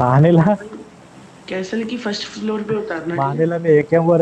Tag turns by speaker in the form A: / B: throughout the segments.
A: मानेला?
B: कैसल की first floor पे उतारना
A: मानेला में एक है वो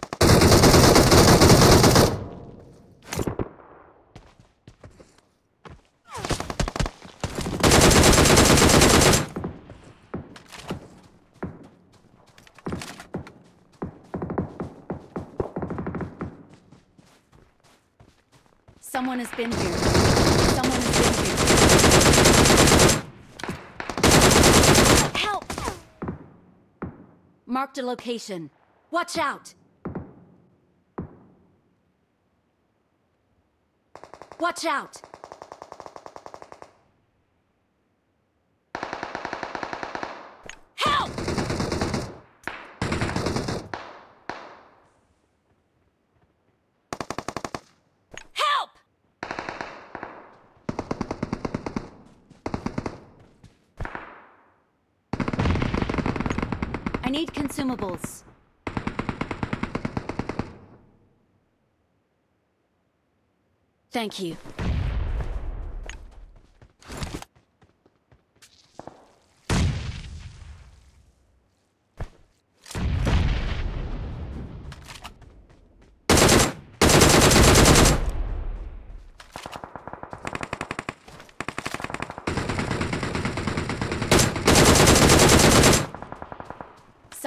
C: Someone has been here. Someone has been here. Help! Marked a location. Watch out! Watch out! Help! Help! I need consumables. Thank you.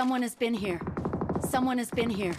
C: Someone has been here. Someone has been here.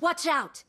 C: Watch out!